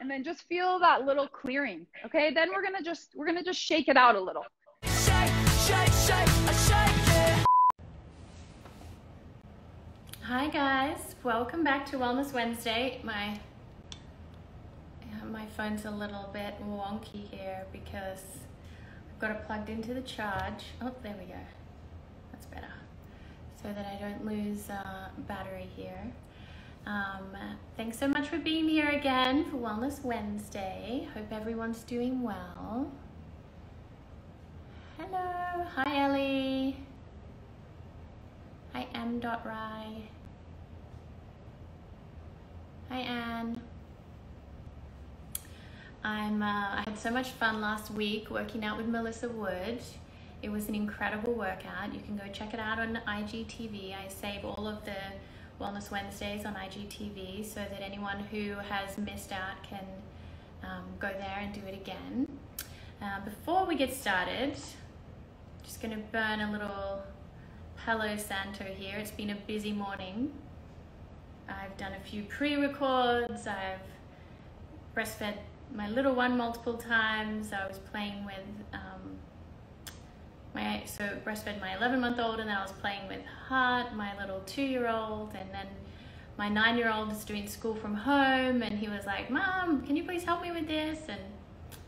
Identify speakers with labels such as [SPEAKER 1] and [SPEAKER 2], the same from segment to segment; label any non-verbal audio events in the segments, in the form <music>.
[SPEAKER 1] and then just feel that little clearing. Okay. Then we're gonna just we're gonna just shake it out a little.
[SPEAKER 2] Shake, shake, shake, shake.
[SPEAKER 3] Hi guys, welcome back to Wellness Wednesday. My my phone's a little bit wonky here because I've got it plugged into the charge. Oh, there we go. That's better. So that I don't lose uh, battery here. Um, thanks so much for being here again for Wellness Wednesday. Hope everyone's doing well. Hello, hi Ellie. Hi M. Rye. Hi Anne. I'm, uh, I had so much fun last week working out with Melissa Wood. It was an incredible workout. You can go check it out on IGTV. I save all of the Wellness Wednesdays on IGTV so that anyone who has missed out can um, go there and do it again. Uh, before we get started, just going to burn a little Palo Santo here. It's been a busy morning. I've done a few pre-records. I've breastfed my little one multiple times. I was playing with um, my so breastfed my 11 month old and then I was playing with Hart, my little two year old, and then my nine year old is doing school from home and he was like, Mom, can you please help me with this? And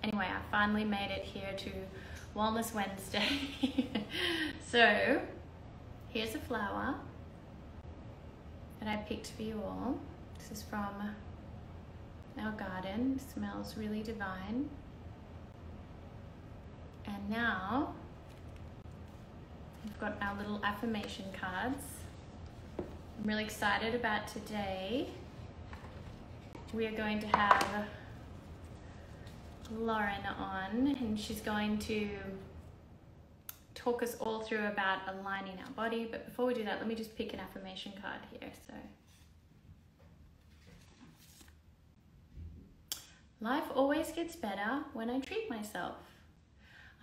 [SPEAKER 3] anyway, I finally made it here to Wellness Wednesday. <laughs> so here's a flower that I picked for you all. This is from our garden. It smells really divine. And now we've got our little affirmation cards. I'm really excited about today. We are going to have Lauren on, and she's going to talk us all through about aligning our body. But before we do that, let me just pick an affirmation card here. So, life always gets better when I treat myself.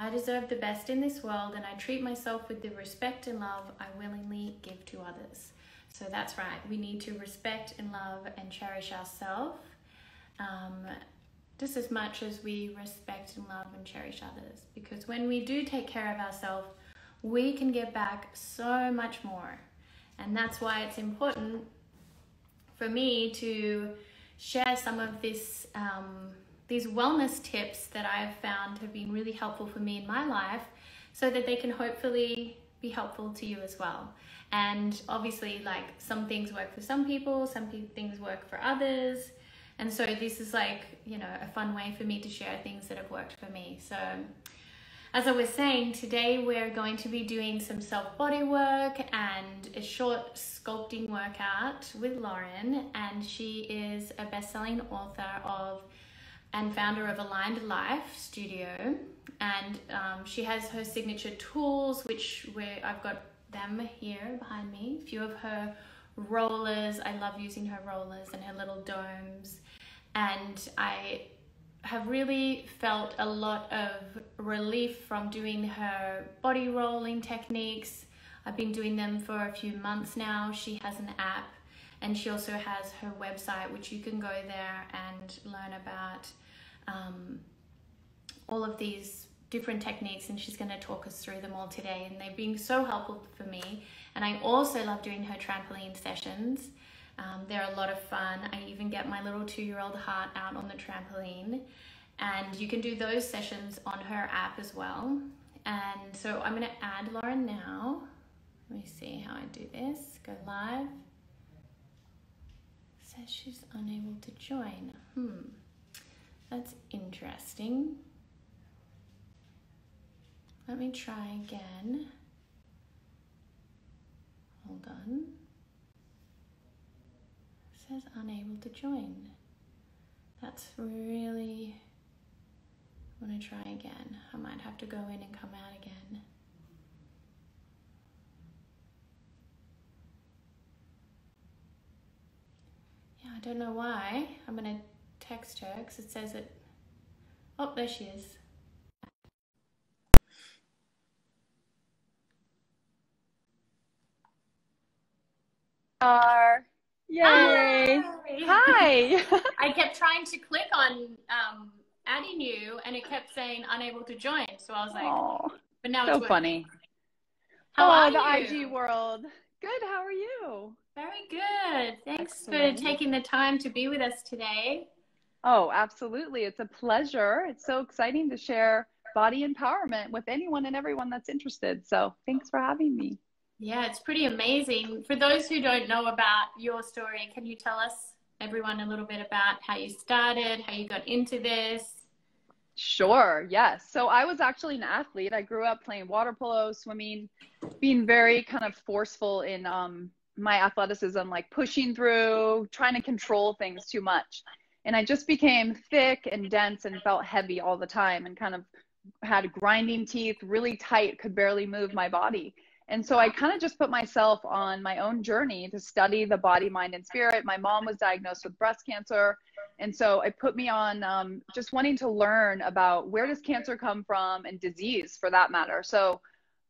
[SPEAKER 3] I deserve the best in this world, and I treat myself with the respect and love I willingly give to others. So that's right. We need to respect and love and cherish ourselves. Um, just as much as we respect and love and cherish others. Because when we do take care of ourselves, we can get back so much more. And that's why it's important for me to share some of this, um, these wellness tips that I've found have been really helpful for me in my life so that they can hopefully be helpful to you as well. And obviously, like some things work for some people, some things work for others. And so this is like, you know, a fun way for me to share things that have worked for me. So as I was saying, today we're going to be doing some self body work and a short sculpting workout with Lauren. And she is a best selling author of and founder of Aligned Life Studio. And um, she has her signature tools, which I've got them here behind me. A few of her rollers. I love using her rollers and her little domes and I have really felt a lot of relief from doing her body rolling techniques. I've been doing them for a few months now. She has an app and she also has her website, which you can go there and learn about um, all of these different techniques and she's going to talk us through them all today and they've been so helpful for me and I also love doing her trampoline sessions um, they're a lot of fun. I even get my little two-year-old Hart out on the trampoline and you can do those sessions on her app as well. And so I'm gonna add Lauren now. Let me see how I do this. Go live. Says she's unable to join. Hmm, that's interesting. Let me try again. Hold on says unable to join. That's really, I'm gonna try again. I might have to go in and come out again. Yeah, I don't know why. I'm gonna text her because it says it. Oh, there she is.
[SPEAKER 1] Are Yay!
[SPEAKER 3] Hi.
[SPEAKER 1] Hi. <laughs>
[SPEAKER 3] I kept trying to click on um, adding you, and it kept saying unable to join. So I was like,
[SPEAKER 1] Oh,
[SPEAKER 3] but now it's
[SPEAKER 1] so
[SPEAKER 3] working.
[SPEAKER 1] funny.
[SPEAKER 3] How
[SPEAKER 1] oh,
[SPEAKER 3] are
[SPEAKER 1] the
[SPEAKER 3] you?
[SPEAKER 1] IG world. Good. How are you?
[SPEAKER 3] Very good. Thanks
[SPEAKER 1] Excellent.
[SPEAKER 3] for taking the time to be with us today.
[SPEAKER 1] Oh, absolutely. It's a pleasure. It's so exciting to share body empowerment with anyone and everyone that's interested. So thanks for having me.
[SPEAKER 3] Yeah, it's pretty amazing. For those who don't know about your story, can you tell us, everyone, a little bit about how you started, how you got into this?
[SPEAKER 1] Sure, yes. So I was actually an athlete. I grew up playing water polo, swimming, being very kind of forceful in um, my athleticism, like pushing through, trying to control things too much. And I just became thick and dense and felt heavy all the time and kind of had grinding teeth, really tight, could barely move my body. And so I kind of just put myself on my own journey to study the body, mind, and spirit. My mom was diagnosed with breast cancer. And so it put me on um, just wanting to learn about where does cancer come from and disease for that matter. So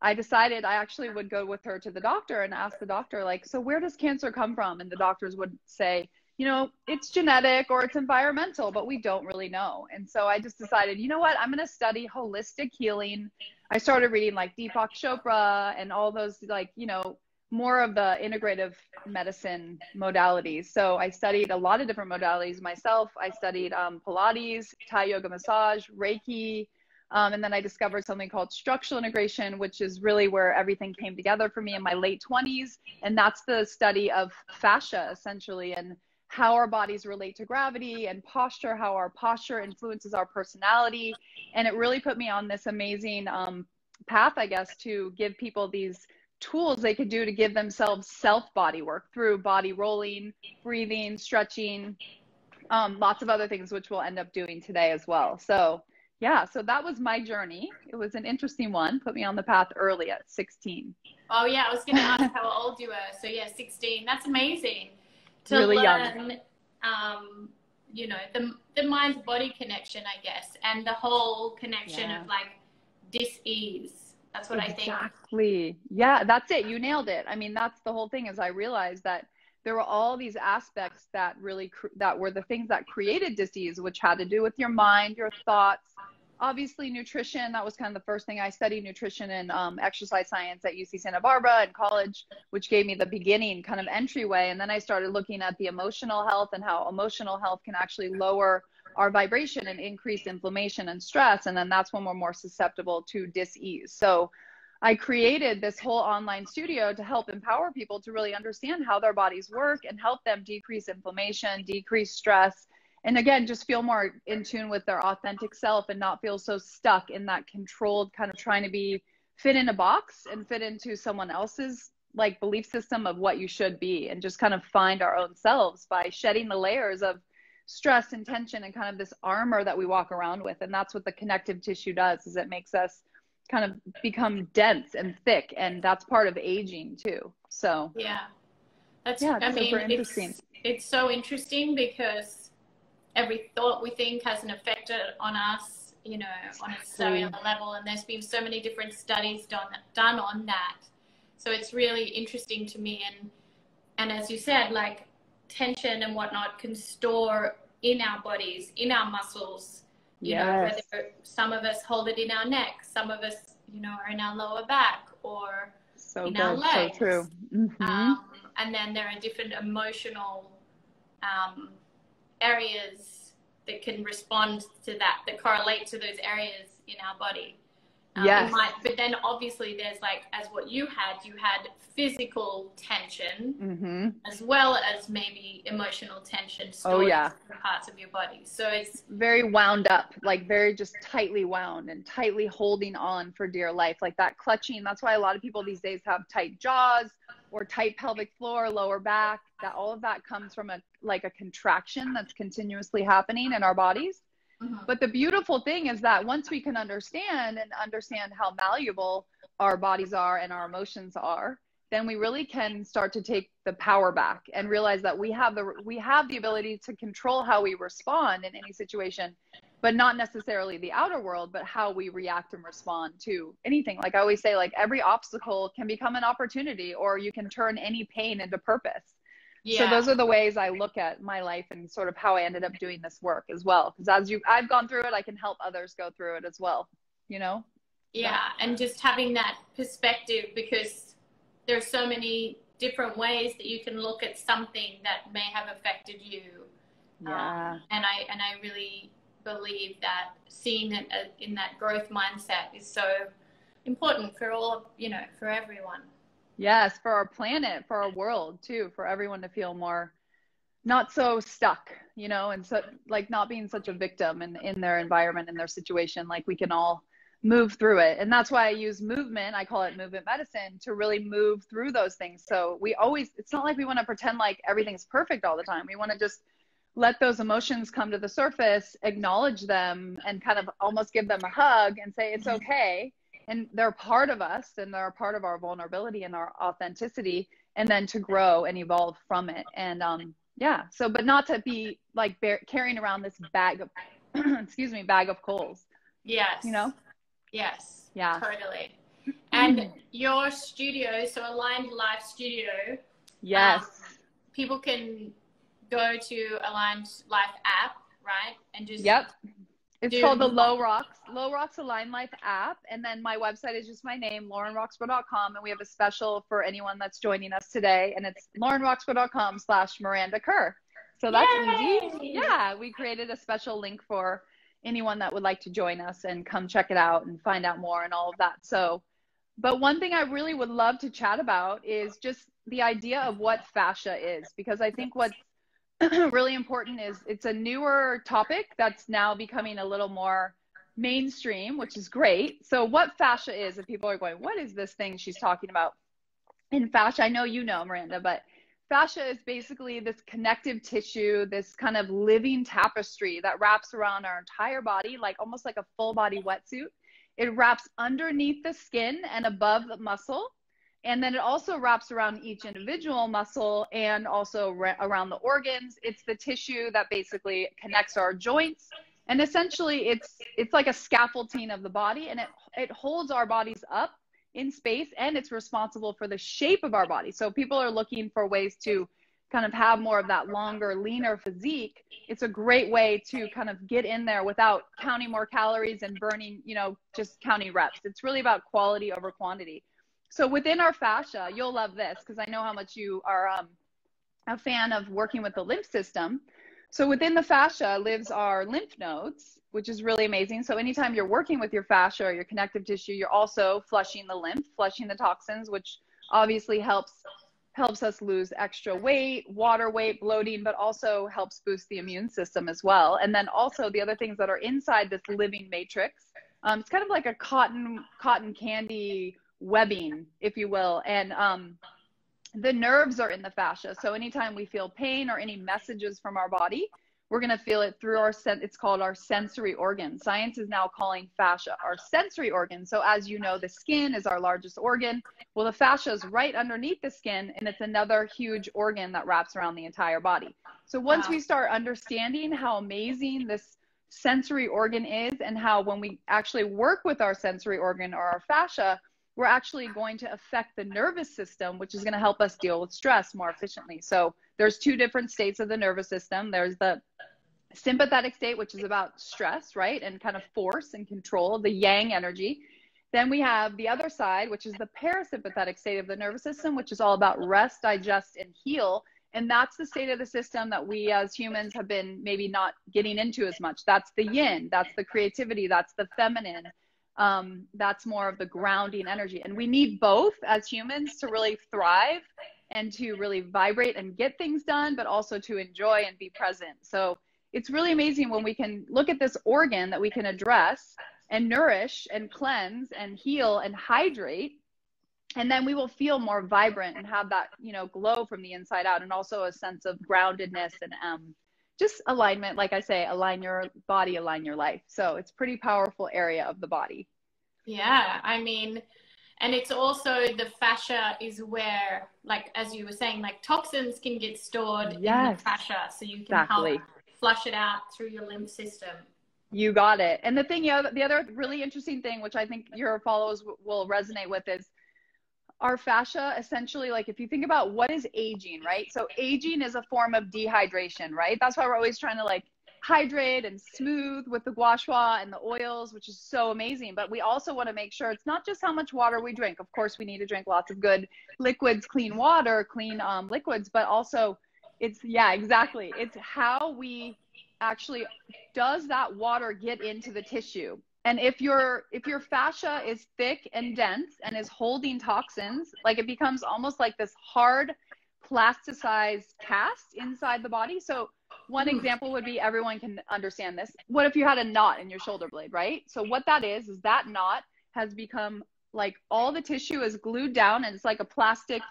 [SPEAKER 1] I decided I actually would go with her to the doctor and ask the doctor, like, so where does cancer come from? And the doctors would say, you know, it's genetic or it's environmental, but we don't really know. And so I just decided, you know what, I'm going to study holistic healing. I started reading like Deepak Chopra and all those, like, you know, more of the integrative medicine modalities. So I studied a lot of different modalities myself. I studied um, Pilates, Thai yoga massage, Reiki. Um, and then I discovered something called structural integration, which is really where everything came together for me in my late 20s. And that's the study of fascia, essentially, and how our bodies relate to gravity and posture, how our posture influences our personality. And it really put me on this amazing um, path, I guess, to give people these tools they could do to give themselves self body work through body rolling, breathing, stretching, um, lots of other things, which we'll end up doing today as well. So, yeah, so that was my journey. It was an interesting one, put me on the path early at 16.
[SPEAKER 3] Oh, yeah, I was going to ask how old you were. So, yeah, 16. That's amazing. To
[SPEAKER 1] Really young.
[SPEAKER 3] um, you know, the, the mind body connection, I guess, and the whole connection
[SPEAKER 1] Yeah.
[SPEAKER 3] of like dis ease. That's what I think.
[SPEAKER 1] Exactly. Yeah, that's it. You nailed it. I mean, that's the whole thing is I realized that there were all these aspects that really that were the things that created disease, which had to do with your mind, your thoughts, obviously nutrition. That was kind of the first thing I studied nutrition and um, exercise science at UC Santa Barbara in college, which gave me the beginning kind of entryway. And then I started looking at the emotional health and how emotional health can actually lower our vibration and increase inflammation and stress. And then that's when we're more susceptible to dis-ease. So I created this whole online studio to help empower people to really understand how their bodies work and help them decrease inflammation, decrease stress, and again, just feel more in tune with their authentic self and not feel so stuck in that controlled kind of trying to be fit in a box and fit into someone else's like belief system of what you should be and just kind of find our own selves by shedding the layers of stress and tension and kind of this armor that we walk around with. And that's what the connective tissue does is it makes us kind of become dense and thick and that's part of aging too so
[SPEAKER 3] Yeah. That's,
[SPEAKER 1] Yeah,
[SPEAKER 3] I mean, it's, it's so interesting because every thought we think has an effect on us, you know, on a cellular level. And there's been so many different studies done, done on that. So it's really interesting to me. And, and as you said, like tension and whatnot can store in our bodies, in our muscles, you know, whether some of us hold it in our neck, some of us, you know, are in our lower back or
[SPEAKER 1] so
[SPEAKER 3] in our
[SPEAKER 1] good so
[SPEAKER 3] legs.
[SPEAKER 1] true Mhm.
[SPEAKER 3] um, and then there are different emotional um, areas that can respond to that, that correlate to those areas in our body. Um,
[SPEAKER 1] Yes.
[SPEAKER 3] might- but then obviously there's like, as what you had, you had physical tension
[SPEAKER 1] Mhm.
[SPEAKER 3] as well as maybe emotional tension stored
[SPEAKER 1] Oh, yeah.
[SPEAKER 3] in parts of your body. So it's,
[SPEAKER 1] very wound up, like very just tightly wound and tightly holding on for dear life, like that clutching. That's why a lot of people these days have tight jaws or tight pelvic floor, lower back. That all of that comes from a like a contraction that's continuously happening in our bodies.
[SPEAKER 3] Mhm.
[SPEAKER 1] But the beautiful thing is that once we can understand and understand how malleable our bodies are and our emotions are, then we really can start to take the power back and realize that we have the we have the ability to control how we respond in any situation, but not necessarily the outer world, but how we react and respond to anything. Like I always say, like every obstacle can become an opportunity, or you can turn any pain into purpose.
[SPEAKER 3] Yeah.
[SPEAKER 1] So those are the ways I look at my life and sort of how I ended up doing this work as well. Because as you, I've gone through it, I can help others go through it as well. You know?
[SPEAKER 3] Yeah, and just having that perspective because there's so many different ways that you can look at something that may have affected you.
[SPEAKER 1] Yeah.
[SPEAKER 3] Um, and I and I really believe that seeing it uh, in that growth mindset is so important for all of, you know for everyone.
[SPEAKER 1] Yes, for our planet, for our world too, for everyone to feel more not so stuck, you know, and so like not being such a victim in in their environment in their situation. Like we can all move through it. And that's why I use movement, I call it movement medicine, to really move through those things. So we always it's not like we want to pretend like everything's perfect all the time. We want to just let those emotions come to the surface, acknowledge them, and kind of almost give them a hug and say, it's mm-hmm. okay. And they're part of us and they're a part of our vulnerability and our authenticity, and then to grow and evolve from it. And um, yeah, so, but not to be like bear- carrying around this bag of, <clears throat> excuse me, bag of coals,
[SPEAKER 3] Yes.
[SPEAKER 1] you know?
[SPEAKER 3] Yes.
[SPEAKER 1] Yeah.
[SPEAKER 3] Totally. And your studio, so Aligned Life Studio,
[SPEAKER 1] Yes.
[SPEAKER 3] people can go to Aligned Life app, right? And just
[SPEAKER 1] Yep. It's
[SPEAKER 3] do-
[SPEAKER 1] called the Lo Rox, Lo Rox Align Life app. And then my website is just my name, laurenroxburgh.com. And we have a special for anyone that's joining us today. And it's laurenroxburgh.com slash Miranda Kerr. So that's
[SPEAKER 3] Yay!
[SPEAKER 1] easy. Yeah. We created a special link for anyone that would like to join us and come check it out and find out more and all of that. So, but one thing I really would love to chat about is just the idea of what fascia is, because I think what's <clears throat> really important is it's a newer topic that's now becoming a little more mainstream, which is great. So, what fascia is, if people are going, what is this thing she's talking about? In fascia, I know you know, Miranda, but fascia is basically this connective tissue, this kind of living tapestry that wraps around our entire body, like almost like a full body wetsuit. It wraps underneath the skin and above the muscle. And then it also wraps around each individual muscle and also ra- around the organs. It's the tissue that basically connects our joints. And essentially it's it's like a scaffolding of the body and it it holds our bodies up in space and it's responsible for the shape of our body. So people are looking for ways to kind of have more of that longer, leaner physique. It's a great way to kind of get in there without counting more calories and burning, you know, just counting reps. It's really about quality over quantity. So within our fascia, you'll love this because I know how much you are um, a fan of working with the lymph system. So within the fascia lives our lymph nodes, which is really amazing. So anytime you're working with your fascia or your connective tissue, you're also flushing the lymph, flushing the toxins, which obviously helps helps us lose extra weight, water weight, bloating, but also helps boost the immune system as well. And then also the other things that are inside this living matrix. Um, it's kind of like a cotton cotton candy webbing, if you will, and um, the nerves are in the fascia. So anytime we feel pain or any messages from our body, we're going to feel it through our sen- it's called our sensory organ science is now calling fascia our sensory organ so as you know the skin is our largest organ well the fascia is right underneath the skin and it's another huge organ that wraps around the entire body so once
[SPEAKER 3] Wow.
[SPEAKER 1] we start understanding how amazing this sensory organ is and how when we actually work with our sensory organ or our fascia we're actually going to affect the nervous system which is going to help us deal with stress more efficiently. So there's two different states of the nervous system. There's the sympathetic state which is about stress right and kind of force and control the yang energy. Then we have the other side which is the parasympathetic state of the nervous system which is all about rest digest and heal. And that's the state of the system that we as humans have been maybe not getting into as much. That's the yin that's the creativity that's the feminine um, that's more of the grounding energy. And we need both as humans to really thrive and to really vibrate and get things done but also to enjoy and be present. So it's really amazing when we can look at this organ that we can address and nourish and cleanse and heal and hydrate and then we will feel more vibrant and have that you know glow from the inside out and also a sense of groundedness and um, just alignment like i say align your body align your life so it's pretty powerful area of the body
[SPEAKER 3] Yeah, I mean, and it's also the fascia is where, like as you were saying, like toxins can get stored in the fascia, so you can
[SPEAKER 1] Exactly.
[SPEAKER 3] help flush it out through your lymph system.
[SPEAKER 1] You got it. And the thing, you know, the other really interesting thing, which I think your followers w- will resonate with, is our fascia essentially like if you think about what is aging right? So aging is a form of dehydration right? That's why we're always trying to like hydrate and smooth with the gua sha and the oils which is so amazing. But we also want to make sure it's not just how much water we drink. Of course we need to drink lots of good liquids clean water clean um, liquids but also it's yeah exactly. It's how we actually does that water get into the tissue and if your if your fascia is thick and dense and is holding toxins like it becomes almost like this hard plasticized cast inside the body. So one hmm. example would be everyone can understand this. What if you had a knot in your shoulder blade right? So what that is is that knot has become like all the tissue is glued down and it's like a plastic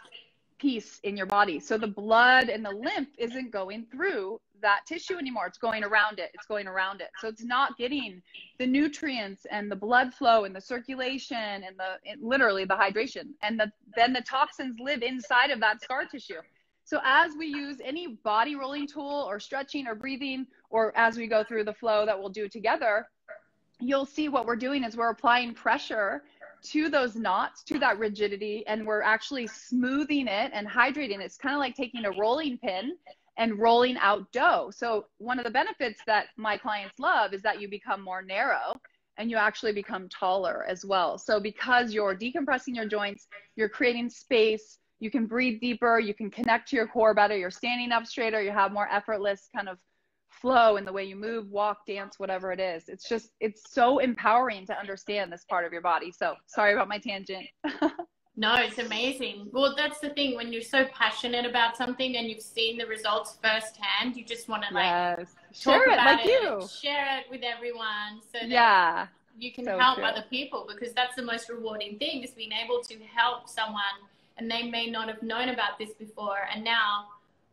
[SPEAKER 1] piece in your body so the blood and the lymph isn't going through that tissue anymore. It's going around it. It's going around it. So it's not getting the nutrients and the blood flow and the circulation and the it, literally the hydration. And the, then the toxins live inside of that scar tissue. So as we use any body rolling tool or stretching or breathing, or as we go through the flow that we'll do together, you'll see what we're doing is we're applying pressure to those knots, to that rigidity, and we're actually smoothing it and hydrating. It's kind of like taking a rolling pin and rolling out dough. So one of the benefits that my clients love is that you become more narrow and you actually become taller as well. So because you're decompressing your joints, you're creating space, you can breathe deeper, you can connect to your core better, you're standing up straighter, you have more effortless kind of flow in the way you move, walk, dance, whatever it is. It's just it's so empowering to understand this part of your body. So, sorry about my tangent. <laughs>
[SPEAKER 3] No, it's amazing. Well, that's the thing. When you're so passionate about something and you've seen the results firsthand, you just want to like
[SPEAKER 1] yes. share it like it, you
[SPEAKER 3] share it with everyone, so that
[SPEAKER 1] yeah,
[SPEAKER 3] you can
[SPEAKER 1] so
[SPEAKER 3] help
[SPEAKER 1] true.
[SPEAKER 3] other people because that's the most rewarding thing is being able to help someone and they may not have known about this before, and now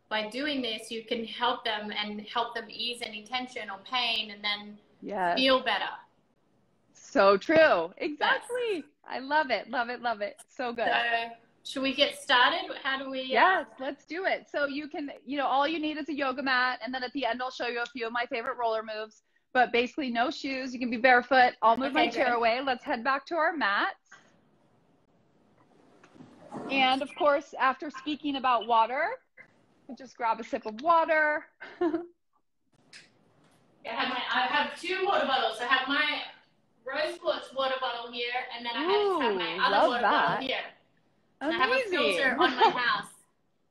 [SPEAKER 3] by doing this, you can help them and help them ease any tension or pain, and then
[SPEAKER 1] yes.
[SPEAKER 3] feel better.
[SPEAKER 1] So true. Exactly. Yes. I love it. Love it. Love it. So good.
[SPEAKER 3] So, should we get started? How do we? Uh...
[SPEAKER 1] Yes, let's do it. So you can, you know, all you need is a yoga mat, and then at the end, I'll show you a few of my favorite roller moves. But basically, no shoes. You can be barefoot. I'll move
[SPEAKER 3] Okay,
[SPEAKER 1] my chair
[SPEAKER 3] good.
[SPEAKER 1] away. Let's head back to our mats. And of course, after speaking about water, just grab a sip of water.
[SPEAKER 3] I have my. I have two water bottles. I have my rose quartz water bottle here, and then I have, have my other water
[SPEAKER 1] that.
[SPEAKER 3] bottle here. And I have a filter on my <laughs> house.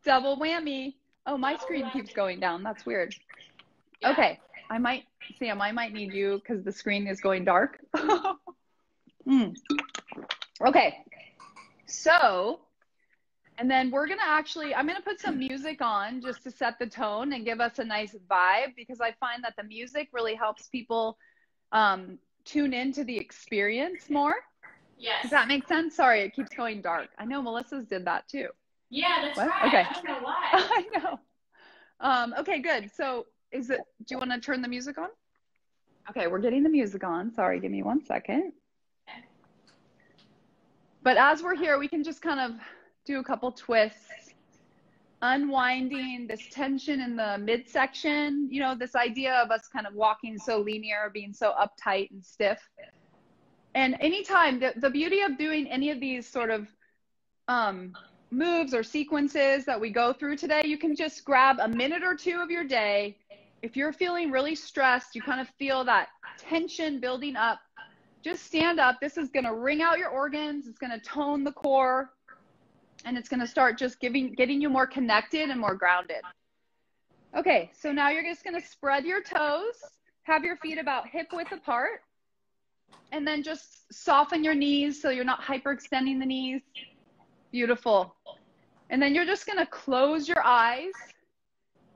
[SPEAKER 1] Double whammy. Oh, my
[SPEAKER 3] Double
[SPEAKER 1] screen
[SPEAKER 3] whammy.
[SPEAKER 1] keeps going down. That's weird.
[SPEAKER 3] Yeah.
[SPEAKER 1] Okay. I might, Sam, I might need you because the screen is going dark. <laughs> Mm. Okay. So, and then we're going to actually, I'm going to put some music on just to set the tone and give us a nice vibe because I find that the music really helps people um, tune into the experience more.
[SPEAKER 3] Yes.
[SPEAKER 1] Does that make sense? Sorry, it keeps going dark. I know Melissa's did that too.
[SPEAKER 3] yeah, that's
[SPEAKER 1] What?
[SPEAKER 3] right.
[SPEAKER 1] Okay.
[SPEAKER 3] I don't know why. <laughs>
[SPEAKER 1] I know. Um, okay, good. So is it do you want to turn the music on? Okay, we're getting the music on. Sorry, give me one second. But as we're here, we can just kind of do a couple twists, unwinding this tension in the midsection, you know, this idea of us kind of walking so linear, being so uptight and stiff. And anytime, the, the beauty of doing any of these sort of um, moves or sequences that we go through today, you can just grab a minute or two of your day. If you're feeling really stressed, you kind of feel that tension building up, just stand up. This is going to wring out your organs, it's going to tone the core, and it's going to start just giving getting you more connected and more grounded. Okay, so now you're just going to spread your toes, have your feet about hip width apart, and then just soften your knees so you're not hyperextending the knees. Beautiful. And then you're just going to close your eyes.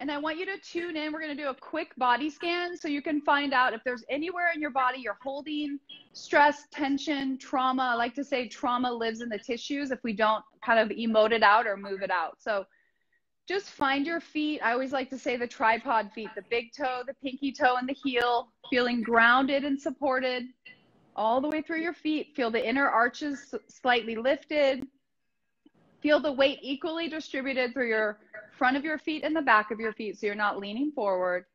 [SPEAKER 1] And I want you to tune in. We're going to do a quick body scan so you can find out if there's anywhere in your body you're holding stress, tension, trauma. I like to say trauma lives in the tissues if we don't kind of emote it out or move it out. So just find your feet. I always like to say the tripod feet, the big toe, the pinky toe, and the heel, feeling grounded and supported all the way through your feet. Feel the inner arches slightly lifted. Feel the weight equally distributed through your front of your feet and the back of your feet so you're not leaning forward.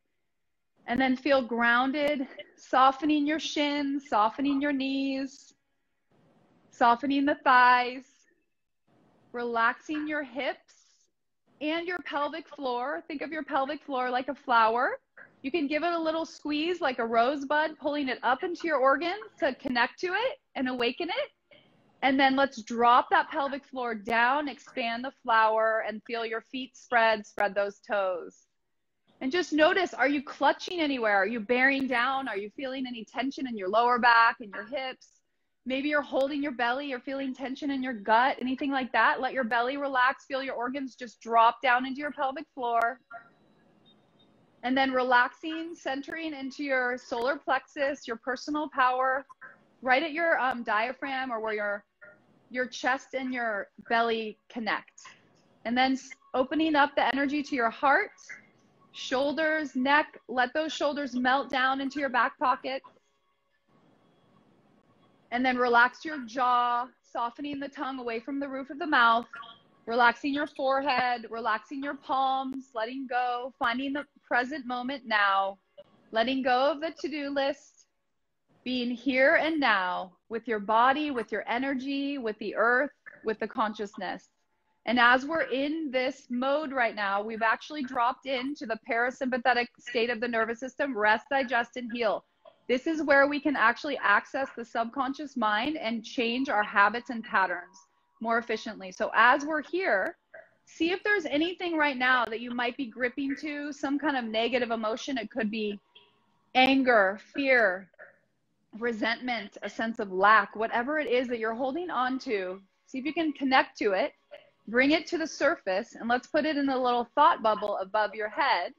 [SPEAKER 1] And then feel grounded, softening your shins, softening your knees, softening the thighs. relaxing your hips and your pelvic floor. Think of your pelvic floor like a flower. You can give it a little squeeze like a rosebud, pulling it up into your organs to connect to it and awaken it. And then let's drop that pelvic floor down, expand the flower, and feel your feet spread, spread those toes. And just notice are you clutching anywhere? Are you bearing down? Are you feeling any tension in your lower back and your hips? Maybe you're holding your belly, you're feeling tension in your gut, anything like that. Let your belly relax, feel your organs just drop down into your pelvic floor. And then relaxing, centering into your solar plexus, your personal power, right at your um, diaphragm or where your your chest and your belly connect. And then opening up the energy to your heart, shoulders, neck, let those shoulders melt down into your back pocket. And then relax your jaw, softening the tongue away from the roof of the mouth, relaxing your forehead, relaxing your palms, letting go, finding the present moment now, letting go of the to do list, being here and now with your body, with your energy, with the earth, with the consciousness. And as we're in this mode right now, we've actually dropped into the parasympathetic state of the nervous system rest, digest, and heal. This is where we can actually access the subconscious mind and change our habits and patterns more efficiently. So, as we're here, see if there's anything right now that you might be gripping to, some kind of negative emotion. It could be anger, fear, resentment, a sense of lack, whatever it is that you're holding on to. See if you can connect to it, bring it to the surface, and let's put it in a little thought bubble above your head.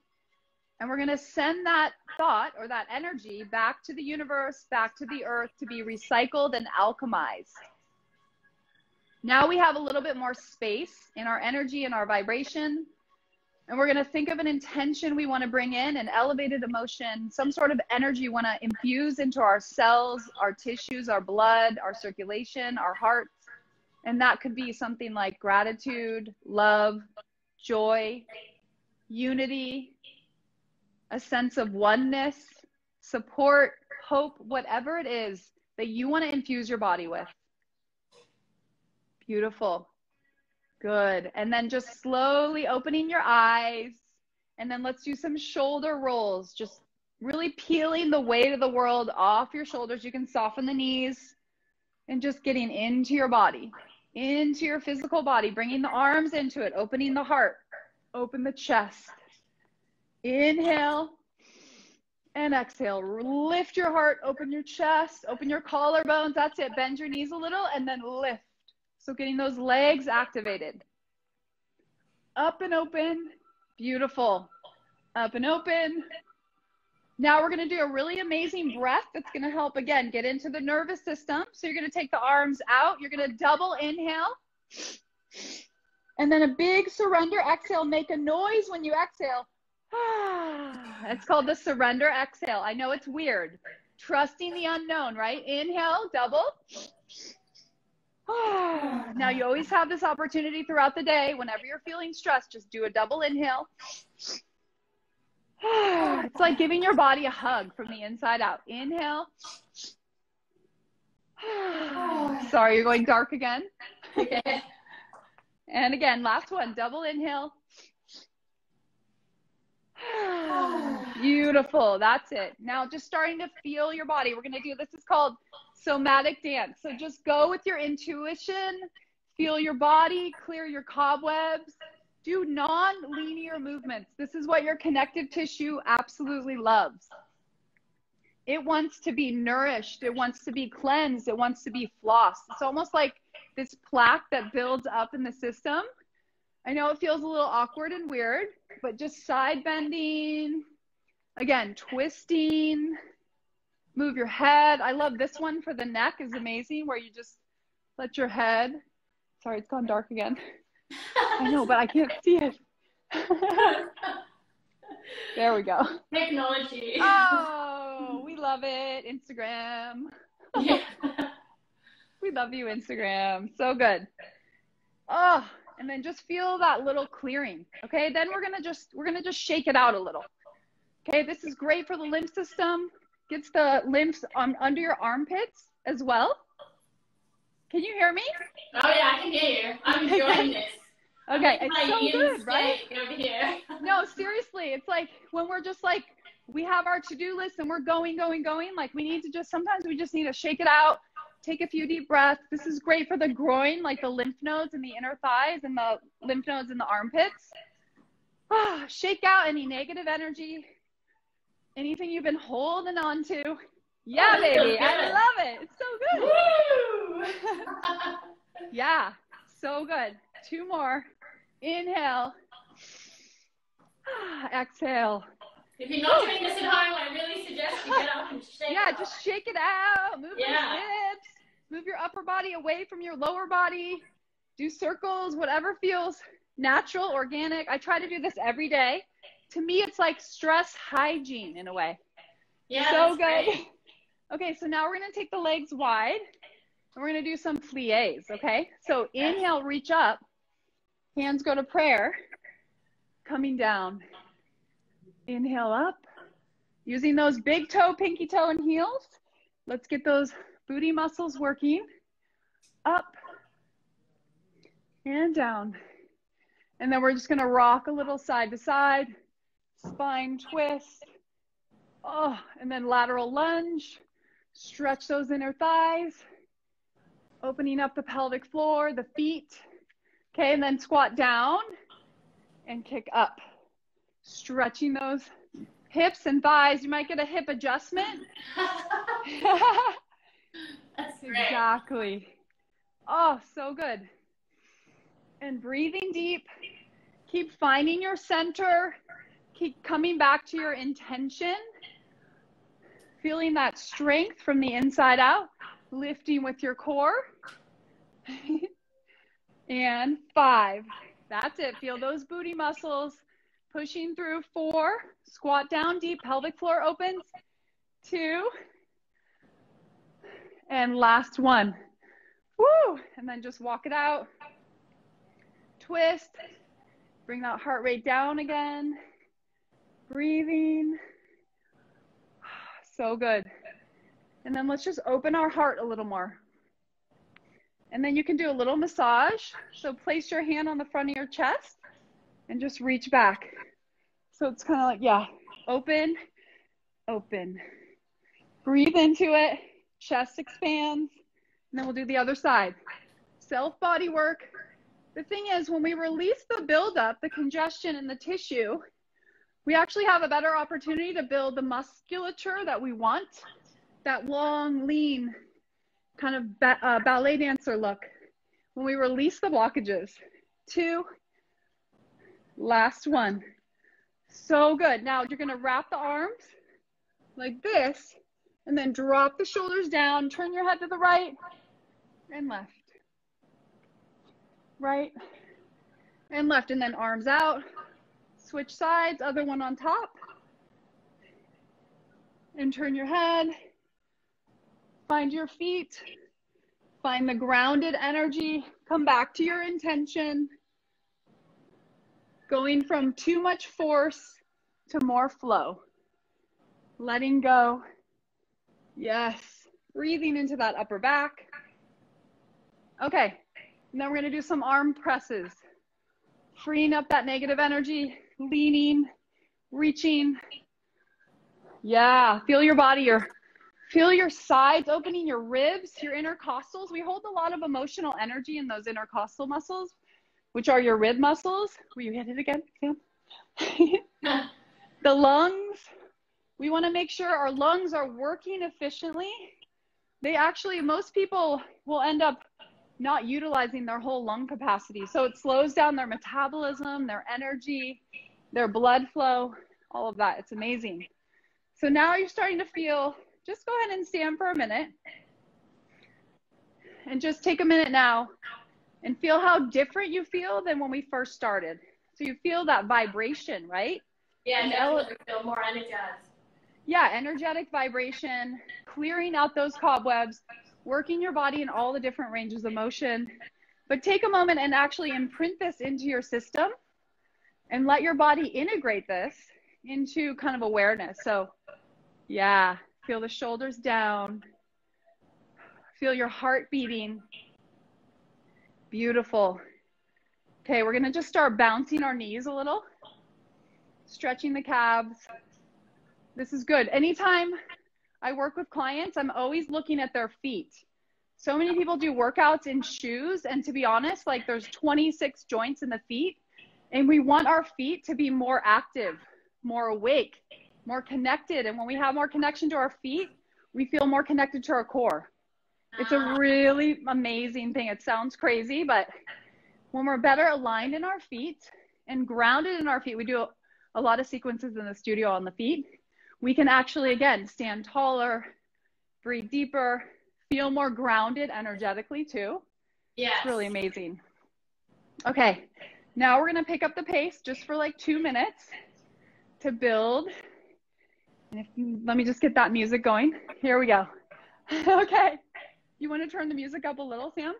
[SPEAKER 1] And we're going to send that thought or that energy back to the universe, back to the earth to be recycled and alchemized. Now we have a little bit more space in our energy and our vibration. And we're going to think of an intention we want to bring in, an elevated emotion, some sort of energy we want to infuse into our cells, our tissues, our blood, our circulation, our hearts. And that could be something like gratitude, love, joy, unity, a sense of oneness, support, hope, whatever it is that you want to infuse your body with. Beautiful. Good. And then just slowly opening your eyes. And then let's do some shoulder rolls. Just really peeling the weight of the world off your shoulders. You can soften the knees and just getting into your body, into your physical body, bringing the arms into it, opening the heart, open the chest. Inhale and exhale. Lift your heart, open your chest, open your collarbones. That's it. Bend your knees a little and then lift. So getting those legs activated. Up and open. Beautiful. Up and open. Now we're going to do a really amazing breath that's going to help again get into the nervous system. So you're going to take the arms out. You're going to double inhale. And then a big surrender exhale. Make a noise when you exhale. <sighs> It's called the surrender exhale. I know it's weird. Trusting the unknown, right? Inhale, double. <sighs> now you always have this opportunity throughout the day. Whenever you're feeling stressed, just do a double inhale. <sighs> it's like giving your body a hug from the inside out. Inhale. <sighs> Sorry, you're going dark again. <laughs> and again, last one, double inhale. Beautiful. That's it. Now just starting to feel your body. We're going to do this is called somatic dance. So just go with your intuition, feel your body, clear your cobwebs. Do non linear movements. This is what your connective tissue absolutely loves. It wants to be nourished, it wants to be cleansed, it wants to be flossed. It's almost like this plaque that builds up in the system. I know it feels a little awkward and weird, but just side bending, again, twisting, move your head. I love this one for the neck is amazing where you just let your head. Sorry, it's gone dark again. <laughs> I know, but I can't see it. there we go.
[SPEAKER 3] Technology.
[SPEAKER 1] Oh, we love it. Instagram.
[SPEAKER 3] Yeah. <laughs>
[SPEAKER 1] We love you, Instagram. So good. Oh, and then just feel that little clearing. Okay. Then we're gonna just we're gonna just shake it out a little. Okay, this is great for the lymph system. Gets the lymphs on under your armpits as well. Can you hear me?
[SPEAKER 3] Oh yeah, I can hear you. I'm <laughs> enjoying this.
[SPEAKER 1] Okay, it's so good, right?
[SPEAKER 3] Over here. <laughs>
[SPEAKER 1] No, seriously, it's like when we're just like we have our to-do list and we're going, going, going. Like we need to just sometimes we just need to shake it out, take a few deep breaths. This is great for the groin, like the lymph nodes in the inner thighs and the lymph nodes in the armpits. Ah, <sighs> shake out any negative energy, anything you've been holding on to. <laughs> Oh, yeah,
[SPEAKER 3] Oh, that feels
[SPEAKER 1] baby, I love it. It's so good.
[SPEAKER 3] Woo! <laughs> <laughs>
[SPEAKER 1] Yeah, so good. Two more. Inhale. <sighs> Exhale.
[SPEAKER 3] if you're not doing this at home, I really suggest you get up and shake. It.
[SPEAKER 1] Yeah, just shake it out. Move your hips. Move your upper body away from your lower body. Do circles, whatever feels natural, organic. I try to do this every day. To me, it's like stress hygiene in a way.
[SPEAKER 3] yeah,
[SPEAKER 1] so good.
[SPEAKER 3] great. <laughs>
[SPEAKER 1] Okay, so now we're gonna take the legs wide and we're gonna do some plies, okay? So inhale, reach up, hands go to prayer, coming down. Inhale up, using those big toe, pinky toe, and heels. Let's get those booty muscles working. Up and down. And then we're just gonna rock a little side to side, spine twist. Oh, and then lateral lunge. Stretch those inner thighs. Opening up the pelvic floor, the feet. Okay, and then squat down and kick up. Stretching those hips and thighs. You might get a hip adjustment. <laughs>
[SPEAKER 3] that's great.
[SPEAKER 1] exactly. Oh, so good. And breathing deep. Keep finding your center. Keep coming back to your intention. Feeling that strength from the inside out. Lifting with your core. <laughs> and five. That's it. Feel those booty muscles pushing through. Four. Squat down deep. Pelvic floor opens. Two. And last one. Woo! And then just walk it out. Twist. Bring that heart rate down again. Breathing. <sighs> So good. And then let's just open our heart a little more. And then you can do a little massage. So place your hand on the front of your chest and just reach back. So it's kind of like, yeah, open, open. Breathe into it. Chest expands. And then we'll do the other side. Self body work. The thing is, when we release the buildup, the congestion in the tissue, we actually have a better opportunity to build the musculature that we want that long, lean, kind of ba- uh, ballet dancer look when we release the blockages. Two, last one. So good. Now you're to wrap the arms like this and then drop the shoulders down, turn your head to the right and left. Right and left, and then arms out. Switch sides, other one on top. And turn your head. Find your feet. Find the grounded energy. Come back to your intention. Going from too much force to more flow. Letting go. Yes. Breathing into that upper back. Okay. Then we're going to do some arm presses. Freeing up that negative energy, leaning, reaching. Yeah. Feel your body, your feel your sides opening, your ribs, your intercostals. We hold a lot of emotional energy in those intercostal muscles, which are your rib muscles. Will you hit it again, Sam? <laughs> the lungs. We want to make sure our lungs are working efficiently. They actually, most people will end up not utilizing their whole lung capacity. So it slows down their metabolism, their energy, their blood flow, all of that. It's amazing. So now you're starting to feel, just go ahead and stand for a minute. And just take a minute now and feel how different you feel than when we first started. So you feel that vibration, right?
[SPEAKER 3] Yeah,
[SPEAKER 1] And
[SPEAKER 3] definitely feel more energized.
[SPEAKER 1] Yeah, energetic vibration, clearing out those cobwebs, working your body in all the different ranges of motion. But take a moment and actually imprint this into your system and let your body integrate this into kind of awareness. So, yeah, feel the shoulders down, feel your heart beating, Beautiful. Okay, we're gonna just start bouncing our knees a little, stretching the calves. This is good. Anytime I work with clients, I'm always looking at their feet. So many people do workouts in shoes, and to be honest, like there's 26 joints in the feet, and we want our feet to be more active, more awake, more connected. And when we have more connection to our feet, we feel more connected to our core. It's a ah. really amazing thing. It sounds crazy, but when we're better aligned in our feet and grounded in our feet, we do a lot of sequences in the studio on the feet. We can actually, again, stand taller, breathe deeper, feel more grounded energetically too.
[SPEAKER 3] Yes.
[SPEAKER 1] It's really amazing. Okay, now we're gonna pick up the pace just for like two minutes to build. And if, let me just get that music going. Here we go. <laughs> okay, you want to turn the music up a little, Sam?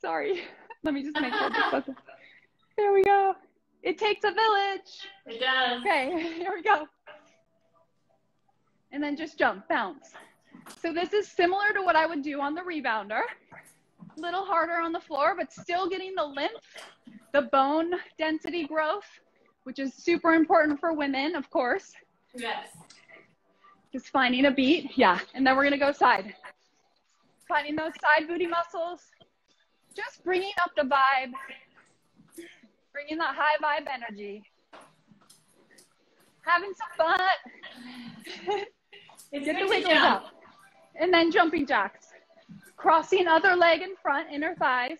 [SPEAKER 1] Sorry. <laughs> Let me just make sure. <laughs> There we go. It takes a village.
[SPEAKER 3] It does.
[SPEAKER 1] Okay, here we go. And then just jump, bounce. So this is similar to what I would do on the rebounder. A little harder on the floor, but still getting the lymph, the bone density growth, which is super important for women, of course.
[SPEAKER 3] Yes.
[SPEAKER 1] Just finding a beat. Yeah. And then we're going to go side. Finding those side booty muscles. Just bringing up the vibe. Bringing that high vibe energy. Having some fun. <laughs>
[SPEAKER 3] It's
[SPEAKER 1] Get the wiggles
[SPEAKER 3] jump.
[SPEAKER 1] out. And then jumping jacks. Crossing other leg in front, inner thighs.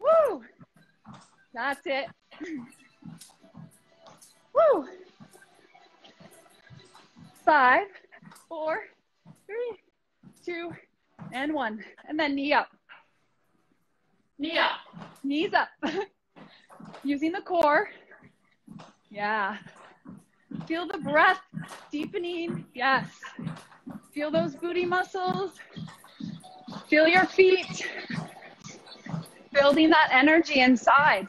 [SPEAKER 1] Woo! That's it. <clears throat> Woo! Five, four, three, two, and one. And then knee up.
[SPEAKER 3] Knee up.
[SPEAKER 1] Knees up. <laughs> Using the core. Yeah. Feel the breath deepening. Yes. Feel those booty muscles. Feel your feet. Building that energy inside.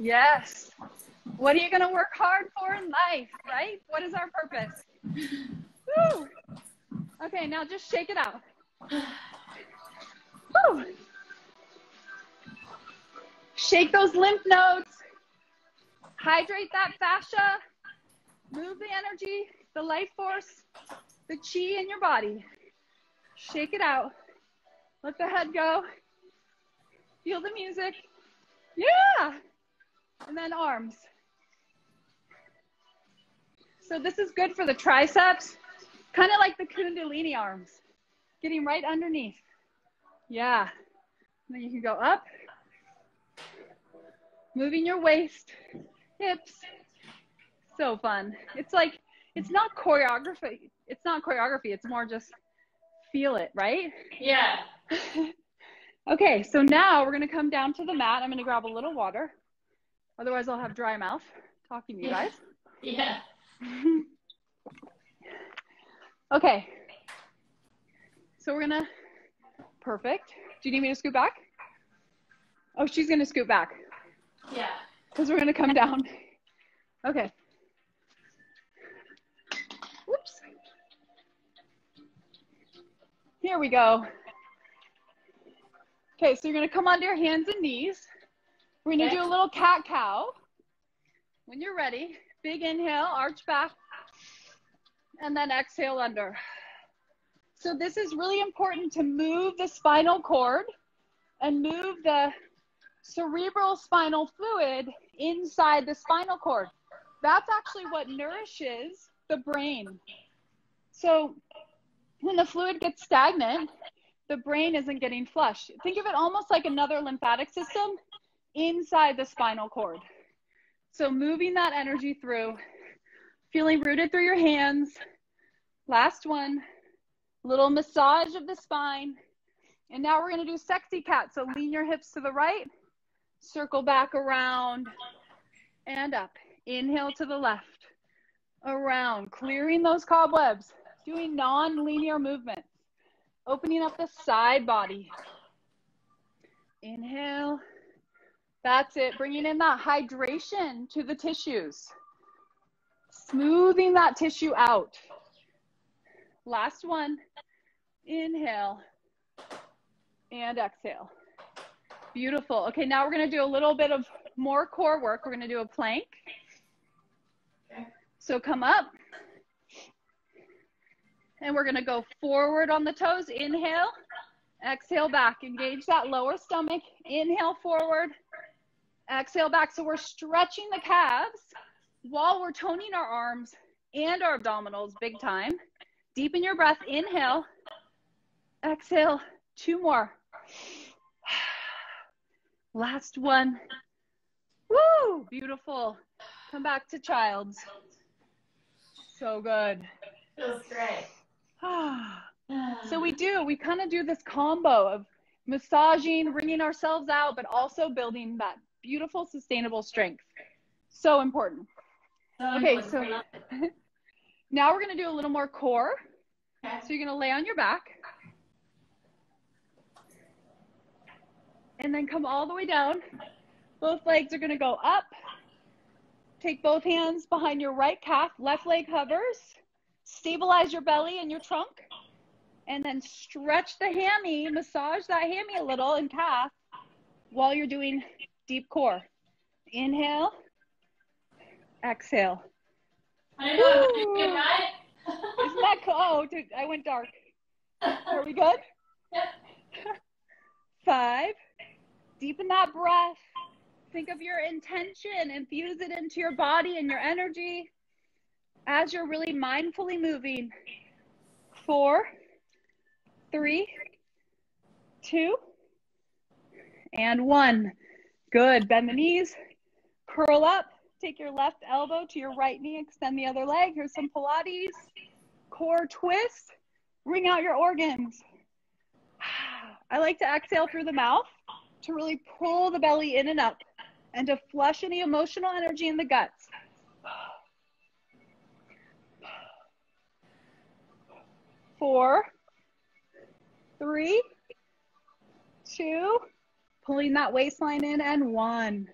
[SPEAKER 1] Yes. What are you going to work hard for in life, right? What is our purpose? Woo. Okay, now just shake it out. Woo. Shake those lymph nodes. Hydrate that fascia. Move the energy, the life force, the chi in your body. Shake it out. Let the head go. Feel the music. Yeah. And then arms. So this is good for the triceps, kind of like the Kundalini arms, getting right underneath. Yeah. And then you can go up, moving your waist, hips. So fun. It's like, it's not choreography. It's not choreography. It's more just feel it, right?
[SPEAKER 3] Yeah. <laughs>
[SPEAKER 1] Okay, so now we're gonna come down to the mat. I'm gonna grab a little water. Otherwise, I'll have dry mouth talking to you guys. <laughs>
[SPEAKER 3] Yeah. <laughs>
[SPEAKER 1] okay. So we're gonna, perfect. Do you need me to scoot back? Oh, she's gonna scoot back
[SPEAKER 3] Yeah.
[SPEAKER 1] because we're gonna come down. Okay. Here we go. Okay, so you're gonna come onto your hands and knees. We're gonna do a little cat cow. When you're ready, big inhale, arch back, and then exhale under. So this is really important to move the spinal cord and move the cerebral spinal fluid inside the spinal cord. That's actually what nourishes the brain. So when the fluid gets stagnant, the brain isn't getting flushed. Think of it almost like another lymphatic system inside the spinal cord. So moving that energy through, feeling rooted through your hands. Last one, little massage of the spine. And now we're going to do sexy cat. So lean your hips to the right, circle back around and up. Inhale to the left, around, clearing those cobwebs, doing non linear movements, opening up the side body. Inhale. That's it. Bringing in that hydration to the tissues, smoothing that tissue out. Last one. Inhale and exhale. Beautiful. Okay, now we're going to do a little bit of more core work. We're going to do a plank. So come up. And we're going to go forward on the toes. Inhale. Exhale back. Engage that lower stomach. Inhale forward. Exhale back. So we're stretching the calves while we're toning our arms and our abdominals big time. Deepen your breath. Inhale. Exhale. Two more. Last one. Woo! Beautiful. Come back to child's. So good.
[SPEAKER 3] Feels great. <sighs>
[SPEAKER 1] so we do, we kind of do this combo of massaging, wringing ourselves out, but also building that beautiful, sustainable strength. So important. Okay, so <laughs> now we're going to do a little more core.
[SPEAKER 3] Okay.
[SPEAKER 1] So you're going to lay on your back. And then come all the way down. Both legs are going to go up. Take both hands behind your right calf. Left leg hovers. Stabilize your belly and your trunk. And then stretch the hammy. Massage that hammy a little and calf while you're doing deep core. Inhale. Exhale.
[SPEAKER 3] I know good, right? <laughs>
[SPEAKER 1] Isn't that cool? Oh, dude, I went dark. Are we good? <laughs>
[SPEAKER 3] Yep.
[SPEAKER 1] Five. Deepen that breath. Think of your intention. Infuse it into your body and your energy as you're really mindfully moving. Four, three, two, and one. Good. Bend the knees. Curl up. Take your left elbow to your right knee. Extend the other leg. Here's some Pilates. Core twist. Ring out your organs. <sighs> I like to exhale through the mouth to really pull the belly in and up and to flush any emotional energy in the guts. Four, three, two, pulling that waistline in, and one.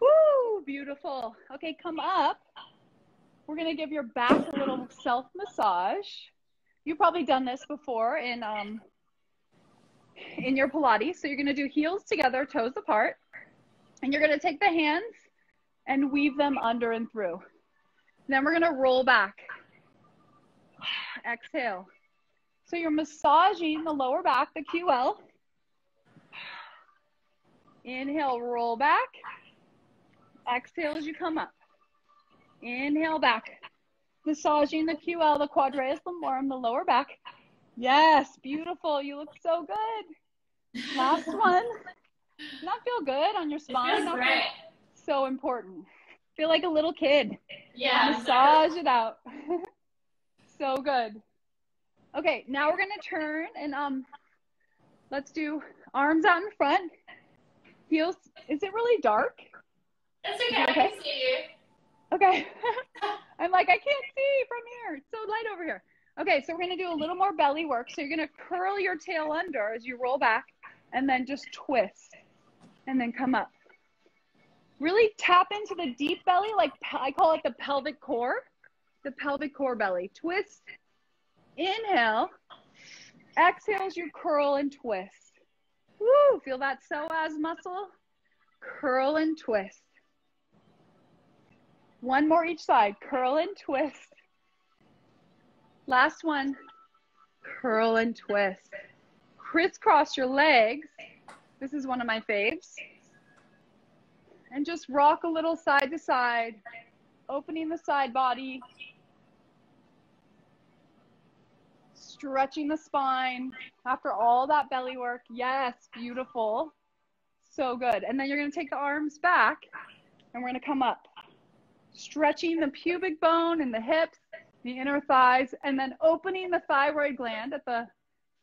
[SPEAKER 1] Woo, beautiful. Okay, come up. We're gonna give your back a little self massage. You've probably done this before in um, in your Pilates. So you're gonna do heels together, toes apart, and you're gonna take the hands and weave them under and through. Then we're gonna roll back. Exhale. So you're massaging the lower back, the QL. Inhale, roll back. Exhale as you come up. Inhale back. Massaging the QL, the quadratus lumborum, the lower back. Yes, beautiful. You look so good. Last <laughs> one. Not feel good on your
[SPEAKER 3] It
[SPEAKER 1] spine. feel- So important. Feel like a little kid.
[SPEAKER 3] Yeah.
[SPEAKER 1] Massage it out. <laughs> so good. Okay, now we're gonna turn and um, let's do arms out in front. Heels. Is it really dark?
[SPEAKER 3] It's okay. I can see you.
[SPEAKER 1] Okay. <laughs> <laughs> I'm like, I can't see from here. It's so light over here. Okay, so we're gonna do a little more belly work. So you're gonna curl your tail under as you roll back and then just twist and then come up. Really tap into the deep belly, like I call it the pelvic core, the pelvic core belly. Twist, inhale, exhale as you curl and twist. Woo, feel that psoas muscle? Curl and twist. One more each side. Curl and twist. Last one. Curl and twist. Crisscross your legs. This is one of my faves. And just rock a little side to side, opening the side body, stretching the spine after all that belly work. Yes, beautiful. So good. And then you're going to take the arms back and we're going to come up stretching the pubic bone and the hips, the inner thighs, and then opening the thyroid gland at the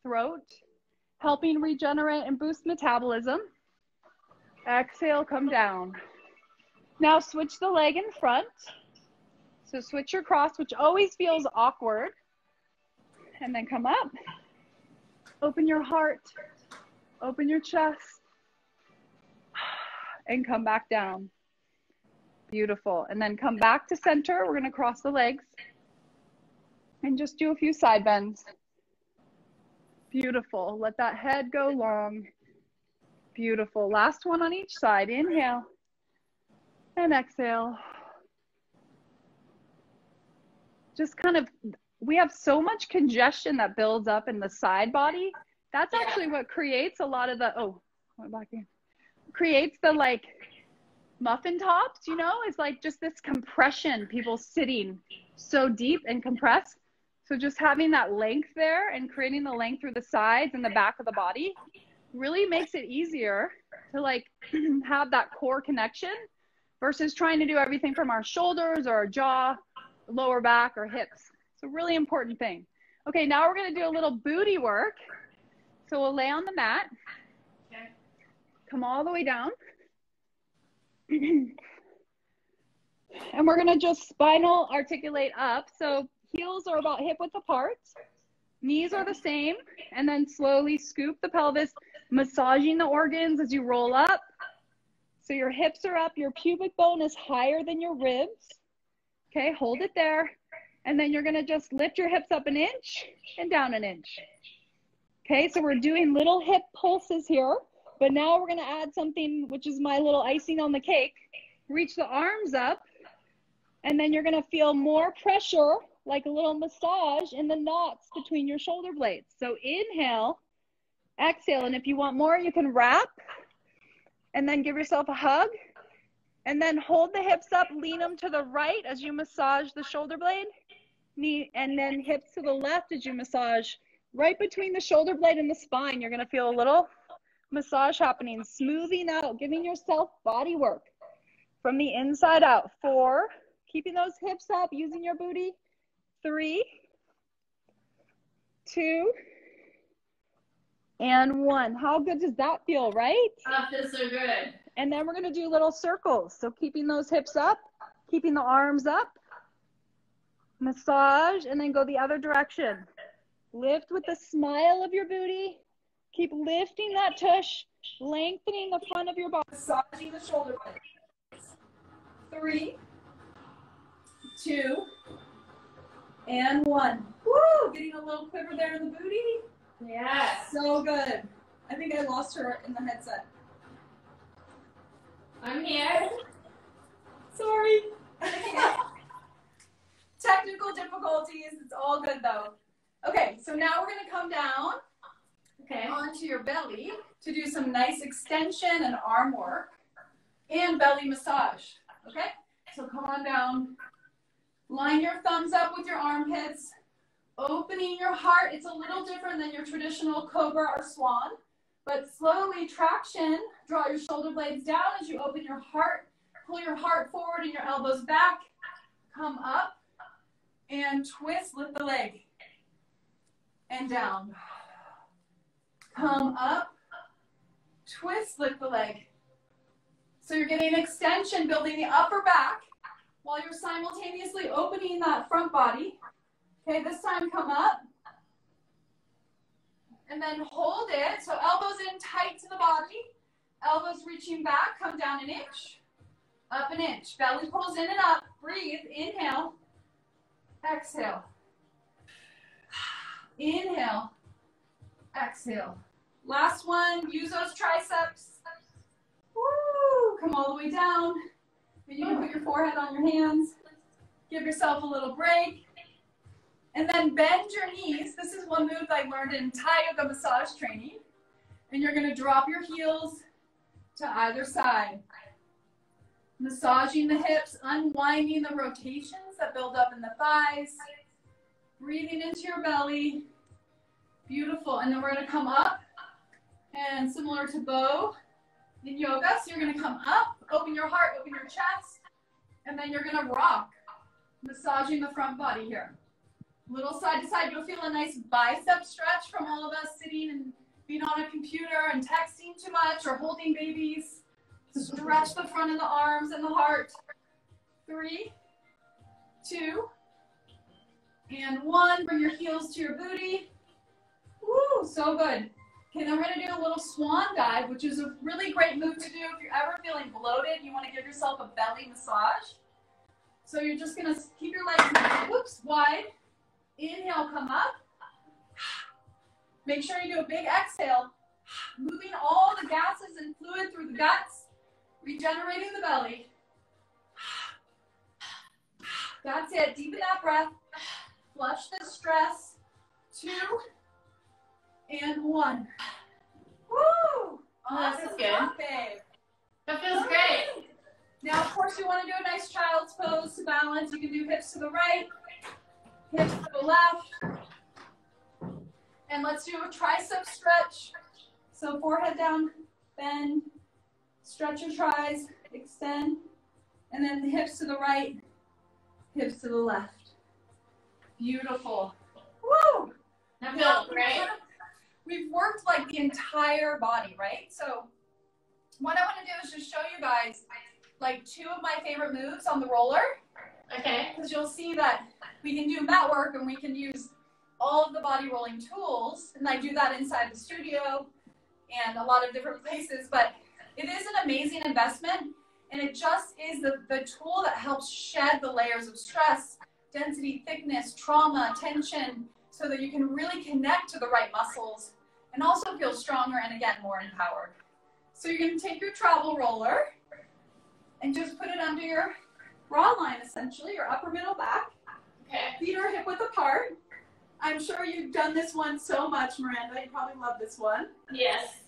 [SPEAKER 1] throat, helping regenerate and boost metabolism. Exhale, come down. Now switch the leg in front. So switch your cross, which always feels awkward. And then come up. Open your heart. Open your chest. And come back down. Beautiful. And then come back to center. We're going to cross the legs and just do a few side bends. Beautiful. Let that head go long. Beautiful. Last one on each side. Inhale and exhale. Just kind of, we have so much congestion that builds up in the side body. That's actually what creates a lot of the, oh, went back in. Creates the like muffin tops, you know, it's like just this compression, people sitting so deep and compressed. So just having that length there and creating the length through the sides and the back of the body really makes it easier to like <clears throat> have that core connection versus trying to do everything from our shoulders or our jaw, lower back or hips. It's a really important thing. Okay, now we're to do a little booty work. So we'll lay on the mat. Come all the way down. <clears throat> and we're to just spinal articulate up. So heels are about hip width apart. Knees are the same. And then slowly scoop the pelvis, massaging the organs as you roll up. So your hips are up, your pubic bone is higher than your ribs. Okay, hold it there. And then you're going to just lift your hips up an inch and down an inch. Okay, so we're doing little hip pulses here, but now we're going to add something which is my little icing on the cake. Reach the arms up, and then you're going to feel more pressure, like a little massage in the knots between your shoulder blades. So inhale, exhale, and if you want more, you can wrap and then give yourself a hug. And then hold the hips up, lean them to the right as you massage the shoulder blade. Knee, and then hips to the left as you massage right between the shoulder blade and the spine. You're going to feel a little massage happening, smoothing out, giving yourself body work from the inside out. Four, keeping those hips up, using your booty. Three, two, and one. How good does that feel, right?
[SPEAKER 3] That feels so good.
[SPEAKER 1] And then we're going to do little circles. So keeping those hips up, keeping the arms up, massage, and then go the other direction. Lift with the smile of your booty. Keep lifting that tush, lengthening the front of your body, massaging the shoulder blades. Three, two, and one. Woo! Getting a little quiver there in the booty.
[SPEAKER 3] Yes.
[SPEAKER 1] So good. I think I lost her in the headset.
[SPEAKER 3] I'm here.
[SPEAKER 1] Sorry. <laughs> Technical difficulties. It's all good though. Okay, so now we're gonna come down
[SPEAKER 3] Okay.
[SPEAKER 1] onto your belly to do some nice extension and arm work and belly massage. Okay? So come on down. Line your thumbs up with your armpits. Opening your heart. It's a little different than your traditional cobra or swan. But slowly traction, draw your shoulder blades down as you open your heart. Pull your heart forward and your elbows back. Come up and twist, lift the leg. And down. Come up, twist, lift the leg. So you're getting an extension, building the upper back while you're simultaneously opening that front body. Okay, this time come up. And then hold it. So elbows in tight to the body. Elbows reaching back, come down an inch. Up an inch. Belly pulls in and up. Breathe. Inhale. Exhale. Inhale. Exhale. Last one. Use those triceps. Woo! Come all the way down. And you can put your forehead on your hands. Give yourself a little break. And then bend your knees. This is one move I learned in Thai yoga massage training. And you're going to drop your heels to either side. Massaging the hips, unwinding the rotations that build up in the thighs. Breathing into your belly. Beautiful. And then we're going to come up. And similar to bow in yoga, so you're going to come up, open your heart, open your chest. And then you're going to rock, massaging the front body here. Little side to side. You'll feel a nice bicep stretch from all of us sitting and being on a computer and texting too much or holding babies. Stretch the front of the arms and the heart. Three, two, and one. Bring your heels to your booty. Woo, so good. Okay, then we're gonna do a little swan dive, which is a really great move to do if you're ever feeling bloated. You want to give yourself a belly massage. So you're just gonna keep your legs, whoops, wide. Inhale, come up. Make sure you do a big exhale. moving all the gases and fluid through the guts, regenerating the belly. That's it. Deepen that breath. Flush the stress. Two and one. Woo!
[SPEAKER 3] Oh,
[SPEAKER 1] Awesome
[SPEAKER 3] good.
[SPEAKER 1] job.
[SPEAKER 3] That feels great.
[SPEAKER 1] Now, of course, you want to do a nice child's pose to balance. You can do hips to the right, hips to the left. And let's do a tricep stretch. So forehead down, bend, stretch your tries, extend, and then the hips to the right, hips to the left. Beautiful. Woo! Now,
[SPEAKER 3] feels great.
[SPEAKER 1] We've worked like the entire body, right? So what I want to do is just show you guys like two of my favorite moves on the roller
[SPEAKER 3] Okay.
[SPEAKER 1] because you'll see that we can do mat work and we can use all of the body rolling tools and I do that inside the studio and a lot of different <laughs> places but it is an amazing investment and it just is the, the tool that helps shed the layers of stress density thickness trauma tension so that you can really connect to the right muscles and also feel stronger and again more empowered so you're going to take your travel roller and just put it under your bra line essentially, your upper middle back.
[SPEAKER 3] Okay.
[SPEAKER 1] Feet are hip width apart. I'm sure you've done this one so much, Miranda. You probably love this one.
[SPEAKER 3] Yes.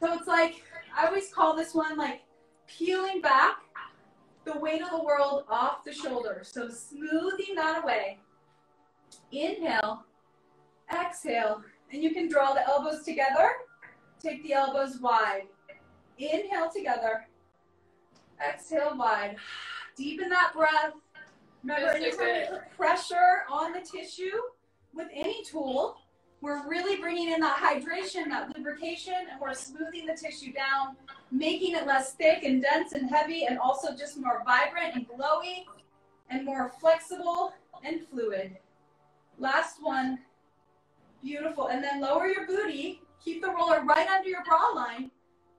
[SPEAKER 1] So it's like, I always call this one like peeling back the weight of the world off the shoulders. So smoothing that away. Inhale, exhale, and you can draw the elbows together. Take the elbows wide. Inhale together. Exhale wide. Deepen that breath. Remember, anytime you put pressure on the tissue with any tool, we're really bringing in that hydration, that lubrication, and we're smoothing the tissue down, making it less thick and dense and heavy, and also just more vibrant and glowy, and more flexible and fluid. Last one. Beautiful. And then lower your booty. Keep the roller right under your bra line.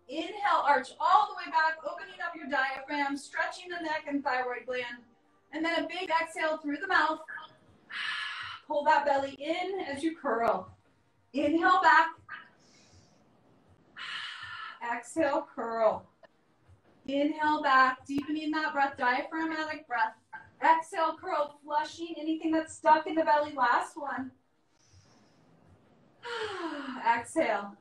[SPEAKER 1] Inhale, arch all the way back, opening up your diaphragm, stretching the neck and thyroid gland. And then a big exhale through the mouth. Pull that belly in as you curl. Inhale back. Exhale, curl. Inhale back, deepening that breath, diaphragmatic breath. Exhale, curl, flushing anything that's stuck in the belly. Last one. <sighs> Exhale.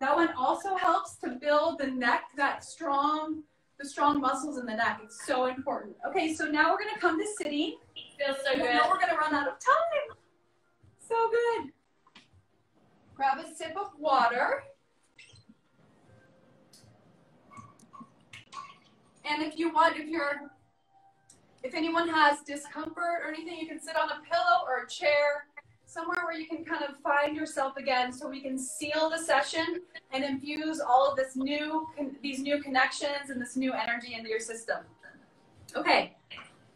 [SPEAKER 1] That one also helps to build the neck, that strong, the strong muscles in the neck. It's so important. Okay, so now we're gonna come to sitting.
[SPEAKER 3] Feels so good.
[SPEAKER 1] know we're gonna run out of time. So good. Grab a sip of water. And if you want, if you're, if anyone has discomfort or anything, you can sit on a pillow or a chair, somewhere where you can kind of find yourself again, so we can seal the session and infuse all of this new, these new connections and this new energy into your system. Okay.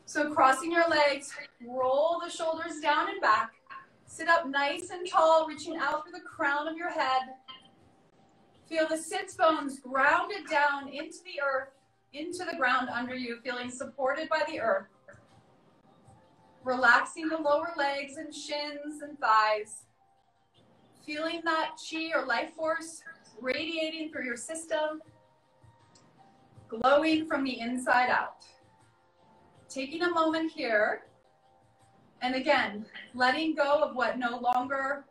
[SPEAKER 1] So crossing your legs, roll the shoulders down and back. Sit up nice and tall, reaching out through the crown of your head. Feel the sits bones grounded down into the earth, into the ground under you, feeling supported by the earth. Relaxing the lower legs and shins and thighs. Feeling that chi or life force radiating through your system, glowing from the inside out taking a moment here and again letting go of what no longer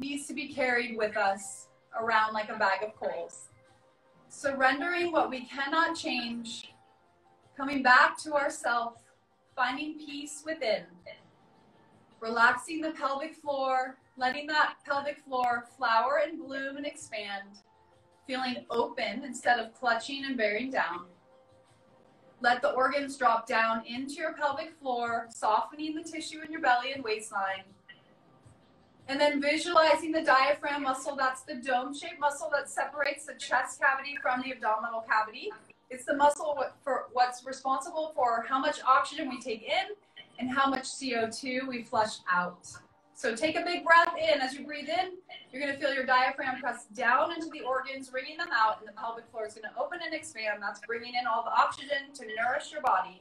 [SPEAKER 1] needs to be carried with us around like a bag of coals surrendering what we cannot change coming back to ourself finding peace within relaxing the pelvic floor letting that pelvic floor flower and bloom and expand feeling open instead of clutching and bearing down let the organs drop down into your pelvic floor, softening the tissue in your belly and waistline. And then visualizing the diaphragm muscle, that's the dome shaped muscle that separates the chest cavity from the abdominal cavity. It's the muscle for what's responsible for how much oxygen we take in and how much CO2 we flush out. So take a big breath in. As you breathe in, you're going to feel your diaphragm press down into the organs, wringing them out, and the pelvic floor is going to open and expand. That's bringing in all the oxygen to nourish your body.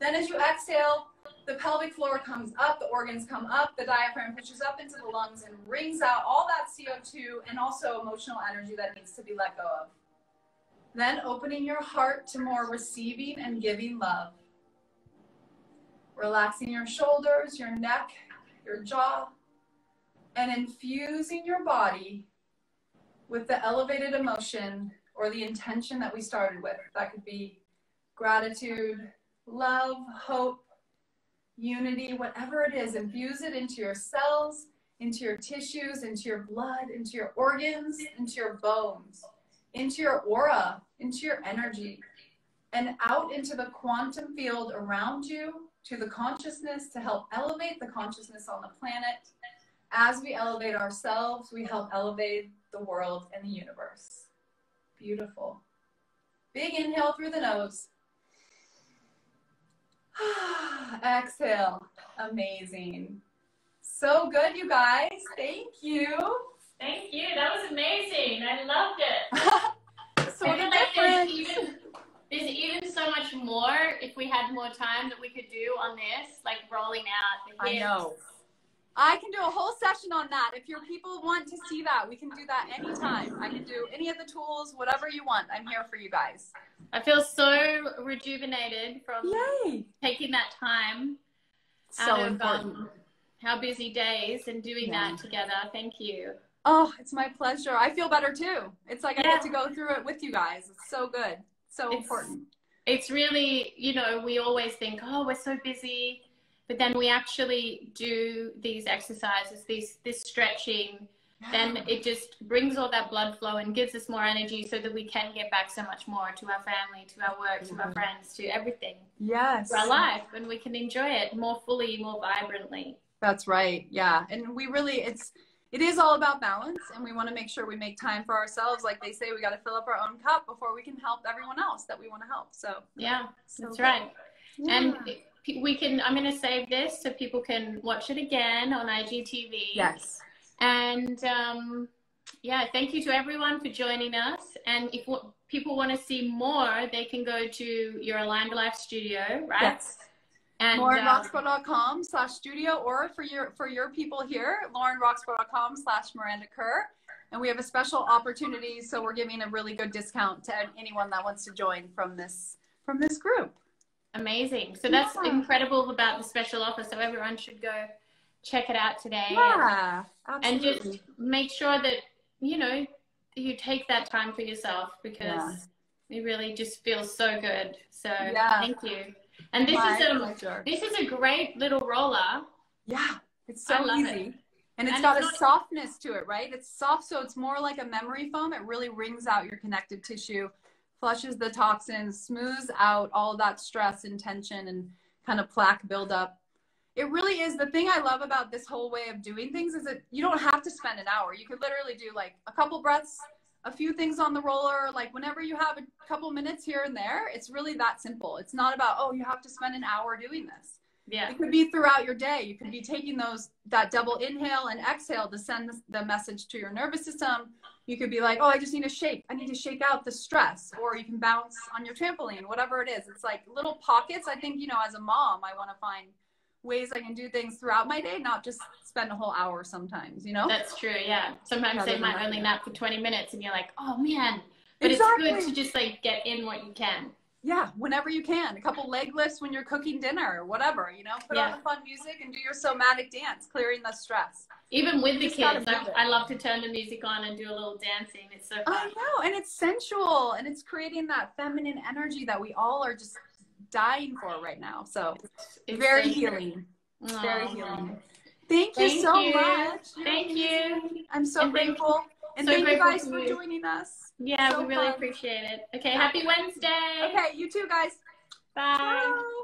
[SPEAKER 1] Then as you exhale, the pelvic floor comes up, the organs come up, the diaphragm pushes up into the lungs and wrings out all that CO2 and also emotional energy that needs to be let go of. Then opening your heart to more receiving and giving love. Relaxing your shoulders, your neck, your jaw, and infusing your body with the elevated emotion or the intention that we started with. That could be gratitude, love, hope, unity, whatever it is. Infuse it into your cells, into your tissues, into your blood, into your organs, into your bones, into your aura, into your energy, and out into the quantum field around you to the consciousness to help elevate the consciousness on the planet. As we elevate ourselves, we help elevate the world and the universe. Beautiful. Big inhale through the nose. <sighs> Exhale. Amazing. So good, you guys. Thank you.
[SPEAKER 3] Thank you. That was amazing. I loved it. <laughs>
[SPEAKER 1] sort
[SPEAKER 3] I feel like there's
[SPEAKER 1] different.
[SPEAKER 3] even there's even so much more if we had more time that we could do on this, like rolling out the
[SPEAKER 1] I know. I can do a whole session on that. If your people want to see that, we can do that anytime. I can do any of the tools, whatever you want. I'm here for you guys.
[SPEAKER 3] I feel so rejuvenated from
[SPEAKER 1] Yay!
[SPEAKER 3] taking that time
[SPEAKER 1] So
[SPEAKER 3] out of
[SPEAKER 1] important.
[SPEAKER 3] um, our busy days and doing
[SPEAKER 1] Yeah.
[SPEAKER 3] that together. Thank you.
[SPEAKER 1] Oh, it's my pleasure. I feel better too. It's like I
[SPEAKER 3] Yeah.
[SPEAKER 1] get to go through it with you guys. It's so good. So
[SPEAKER 3] It's-
[SPEAKER 1] important.
[SPEAKER 3] It's really, you know, we always think, oh, we're so busy, but then we actually do these exercises, these this stretching, then it just brings all that blood flow and gives us more energy so that we can get back so much more to our family, to our work, to our
[SPEAKER 1] Mhm.
[SPEAKER 3] friends, to everything,
[SPEAKER 1] Yes.
[SPEAKER 3] to our life, and we can enjoy it more fully, more vibrantly.
[SPEAKER 1] That's right. Yeah. And we really, it's, it is all about balance and we want to make sure we make time for ourselves. Like they say, we got to fill up our own cup before we can help everyone else that we want to help. So,
[SPEAKER 3] Yeah,
[SPEAKER 1] so
[SPEAKER 3] that's right.
[SPEAKER 1] Yeah.
[SPEAKER 3] And we can, I'm going to save this so people can watch it again on IGTV.
[SPEAKER 1] yes.
[SPEAKER 3] And um, yeah, thank you to everyone for joining us. And if w- people want to see more, they can go to your Aligned Life studio, right?
[SPEAKER 1] Yes.
[SPEAKER 3] And
[SPEAKER 1] Lauren
[SPEAKER 3] um,
[SPEAKER 1] laurenroxburgh.com slash studio or for your for your people here laurenroxburgh.com slash miranda kerr and we have a special opportunity so we're giving a really good discount to anyone that wants to join from this from this group
[SPEAKER 3] amazing. So that's
[SPEAKER 1] Yeah.
[SPEAKER 3] incredible about the special offer. So everyone should go check it out today.
[SPEAKER 1] yeah
[SPEAKER 3] And
[SPEAKER 1] absolutely.
[SPEAKER 3] just make sure that, you know, you take that time for yourself because
[SPEAKER 1] Yeah.
[SPEAKER 3] it really just feels so good. So
[SPEAKER 1] Yeah.
[SPEAKER 3] thank you. And this
[SPEAKER 1] My
[SPEAKER 3] is a
[SPEAKER 1] pleasure.
[SPEAKER 3] this is a great little roller.
[SPEAKER 1] yeah it's so easy
[SPEAKER 3] it.
[SPEAKER 1] and it's
[SPEAKER 3] And
[SPEAKER 1] got
[SPEAKER 3] it's
[SPEAKER 1] a softness to it right it's soft so it's more like a memory foam it really wrings out your connective tissue flushes the toxins smooths out all that stress and tension and kind of plaque buildup it really is the thing I love about this whole way of doing things is that you don't have to spend an hour. You could literally do like a couple breaths, a few things on the roller, like whenever you have a couple minutes here and there. It's really that simple. It's not about, oh, you have to spend an hour doing this.
[SPEAKER 3] Yeah.
[SPEAKER 1] It could be throughout your day. You could be taking those that double inhale and exhale to send the, message to your nervous system. You could be like, oh, I just need to shake. I need to shake out the stress. Or you can bounce on your trampoline, whatever it is. It's like little pockets. I think, you know, as a mom, I want to find ways I can do things throughout my day, not just spend a whole hour sometimes, you know?
[SPEAKER 3] That's true, yeah. Sometimes
[SPEAKER 1] Rather
[SPEAKER 3] they might only nap for 20 minutes and you're like, oh man. But
[SPEAKER 1] Exactly.
[SPEAKER 3] it's good to just like get in what you can.
[SPEAKER 1] yeah, whenever you can. A couple leg lifts when you're cooking dinner or whatever, you know? Put on
[SPEAKER 3] Yeah.
[SPEAKER 1] the fun music and do your somatic dance, clearing the stress.
[SPEAKER 3] Even with the kids, I. I love to turn the music on and do a little dancing. It's so fun.
[SPEAKER 1] I know, and it's sensual and it's creating that feminine energy that we all are just dying for right now. So
[SPEAKER 3] It's
[SPEAKER 1] very healing.
[SPEAKER 3] Aw.
[SPEAKER 1] Very healing. Thank you
[SPEAKER 3] Thank
[SPEAKER 1] so
[SPEAKER 3] you.
[SPEAKER 1] much.
[SPEAKER 3] Thank you.
[SPEAKER 1] I'm so
[SPEAKER 3] And
[SPEAKER 1] grateful. And
[SPEAKER 3] so
[SPEAKER 1] thank you guys for
[SPEAKER 3] you.
[SPEAKER 1] joining us.
[SPEAKER 3] Yeah,
[SPEAKER 1] So
[SPEAKER 3] we really
[SPEAKER 1] fun.
[SPEAKER 3] appreciate it. Okay, happy Wednesday.
[SPEAKER 1] Okay, you too, guys.
[SPEAKER 3] Bye.
[SPEAKER 1] Bye.